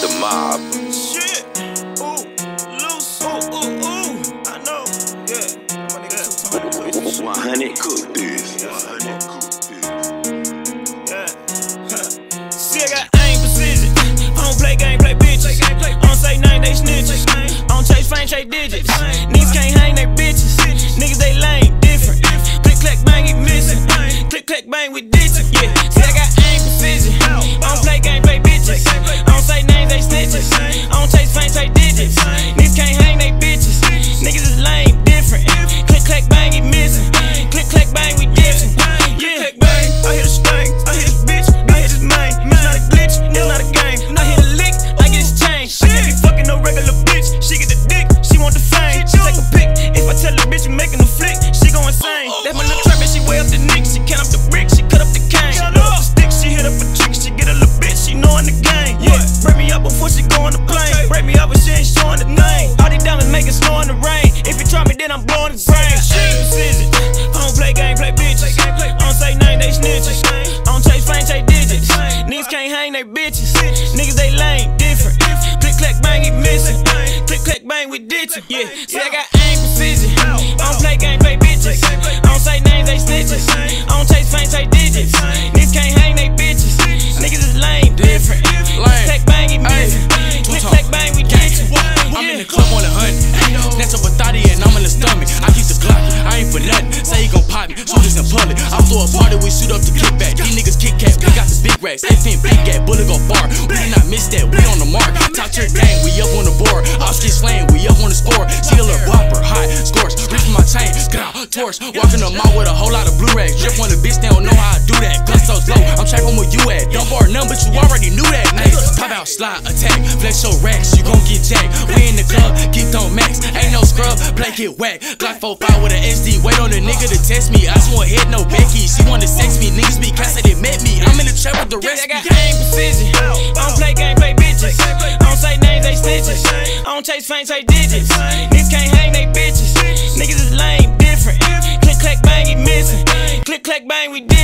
the mob. Shit. Ooh, loose. Ooh, ooh, ooh. I know. Yeah. My nigga times. 100 cook this. 100 cook this. Yeah. See, I got aim precision. I don't play game, play bitches. I don't say name, they snitches. I don't chase fame, chase digits. Niggas can't hang, they bitches. Niggas, they lame, different. Click, clack, bang, it missing. Click, clack, bang, we ditching. I hit a sting. I hit this bitch. I hit this main. It's not a glitch. It's not a game. I hit a lick. I get his chain. I can't be fucking no regular bitch. She get the dick. She want the fame. She take a pic. If I tell the bitch we making a flick, she go insane. Oh, oh, That's oh. my little trap and she way up the nick. She count up the bricks. She cut up the cane. She up the stick. She hit up a trick. She get a little bitch. She knowin' the game. Yeah. Break me up before she go on the plane. Break me up but she ain't showing the name. All these diamonds make it they bitches. Niggas, they lame, different. Click, clack, bang, it missing. Click, clack, bang, we ditching. Yeah, see, I got aim precision. I don't play game, play bitches. I don't say names, they snitches. I don't chase fame, chase digits. Niggas can't hang, they bitches. Niggas is lame, different. Click, bang, it missing. Click, clack, bang, we ditching. I'm in the club on a hunt. Snatch up a thotty and I'm in the stomach. I keep the Glock, I ain't for nothing. Say he gon' pop me, shoot this in public. I throw a party, we shoot up the kickback. These niggas kick cat, we got the big racks. They fin big gat, far. We did not miss that, we on the mark. Top tier gang, we up on the board. Get slang, we up on the score. See a little whopper, hot, scores. Reach my chain, torch. Walking the mall with a whole lot of blue rags. Drip on the bitch, they don't know how I do that. Gun so slow, I'm tracking where you at. Don't bar none, but you already knew that. Name, pop out, slide, attack. Flex your racks, you gon' get jacked. We in the club, geeked on max. Ain't no scrub, play get whack. Glock 45 with an SD. Wait on the nigga to test me. I just want head, no Becky. She wanna sex me. Niggas be say they met me. I'm in the trap with the Yeah, rest. I don't chase fame, chase digits. Niggas can't hang they bitches. Niggas is lame, different. Click, clack, bang, he missing. Click, clack, bang, we did.